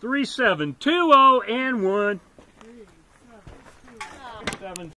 Three seven two zero and one. Three, seven, two, oh. Seven.